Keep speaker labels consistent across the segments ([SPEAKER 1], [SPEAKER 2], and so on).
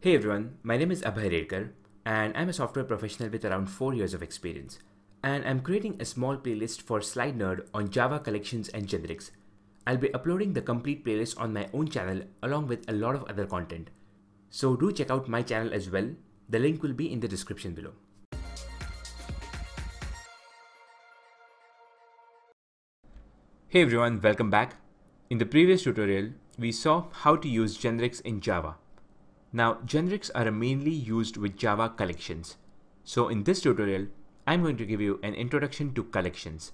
[SPEAKER 1] Hey everyone, my name is Abhay Redkar and I'm a software professional with around 4 years of experience. And I'm creating a small playlist for slidenerd on Java collections and generics. I'll be uploading the complete playlist on my own channel along with a lot of other content. So do check out my channel as well. The link will be in the description below. Hey everyone, welcome back. In the previous tutorial, we saw how to use generics in Java. Now, generics are mainly used with Java collections. So in this tutorial, I'm going to give you an introduction to collections.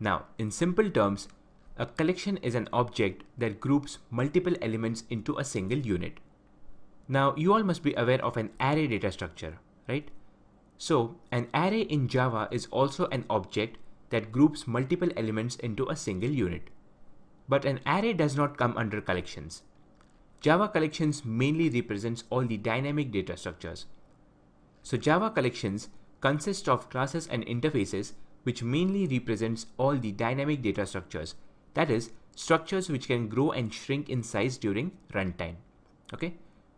[SPEAKER 1] Now, in simple terms, a collection is an object that groups multiple elements into a single unit. Now, you all must be aware of an array data structure, right? So, an array in Java is also an object that groups multiple elements into a single unit. But an array does not come under collections. Java collections mainly represents all the dynamic data structures. So Java collections consist of classes and interfaces which mainly represents all the dynamic data structures. That is, structures which can grow and shrink in size during runtime. Okay,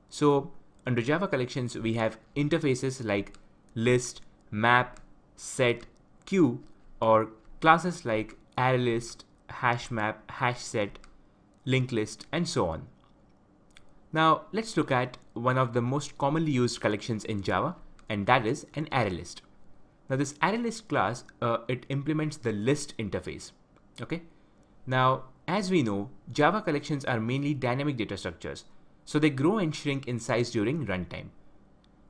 [SPEAKER 1] so under Java collections, we have interfaces like list, map, set, queue, or classes like ArrayList, HashMap, HashSet, linked list, and so on. Now let's look at one of the most commonly used collections in Java and that is an array list. Now this array list class, uh, it implements the list interface. Okay. Now as we know, Java collections are mainly dynamic data structures, so they grow and shrink in size during runtime.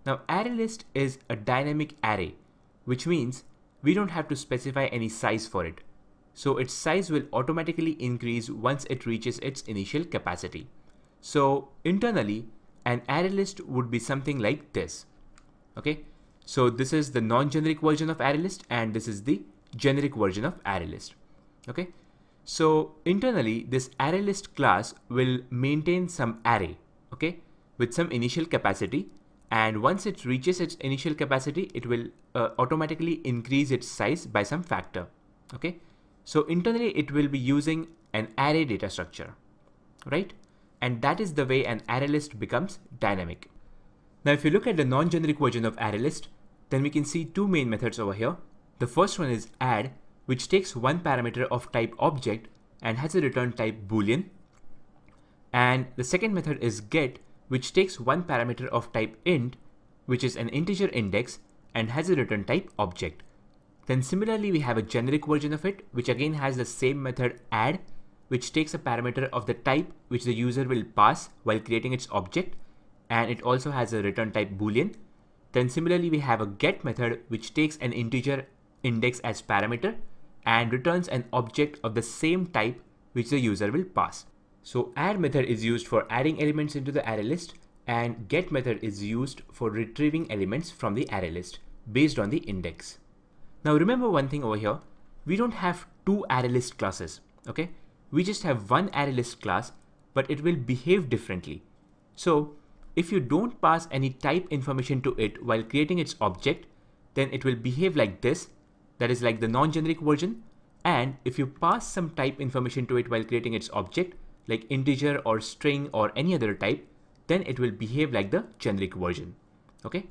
[SPEAKER 1] Now array list is a dynamic array, which means we don't have to specify any size for it. So its size will automatically increase once it reaches its initial capacity. So internally, an array list would be something like this. Okay, so this is the non-generic version of array list and this is the generic version of array list. Okay, so internally this array list class will maintain some array, okay, with some initial capacity and once it reaches its initial capacity, it will uh, automatically increase its size by some factor. Okay, so internally it will be using an array data structure, right? And that is the way an array list becomes dynamic. Now if you look at the non-generic version of array list, then we can see two main methods over here. The first one is add, which takes one parameter of type object and has a return type boolean. And the second method is get, which takes one parameter of type int, which is an integer index and has a return type object. Then similarly, we have a generic version of it, which again has the same method add, which takes a parameter of the type which the user will pass while creating its object and it also has a return type boolean. Then similarly we have a get method which takes an integer index as parameter and returns an object of the same type which the user will pass. So add method is used for adding elements into the array list and get method is used for retrieving elements from the array list based on the index. Now remember one thing over here, we don't have two array list classes, okay? We just have one ArrayList class, but it will behave differently. So if you don't pass any type information to it while creating its object, then it will behave like this, that is like the non-generic version. And if you pass some type information to it while creating its object, like integer or string or any other type, then it will behave like the generic version. Okay.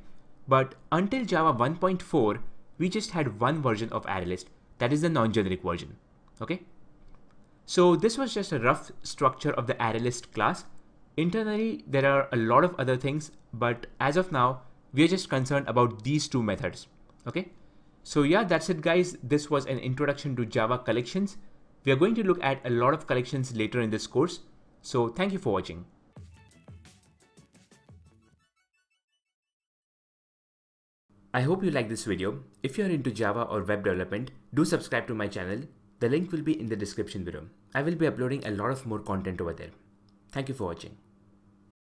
[SPEAKER 1] But until Java 1.4, we just had one version of ArrayList, that is the non-generic version. Okay. So this was just a rough structure of the ArrayList class. Internally, there are a lot of other things, but as of now, we're just concerned about these two methods. Okay. So yeah, that's it guys. This was an introduction to Java collections. We are going to look at a lot of collections later in this course. So thank you for watching. I hope you like this video. If you are into Java or web development, do subscribe to my channel the link will be in the description below. I will be uploading a lot of more content over there. Thank you for watching.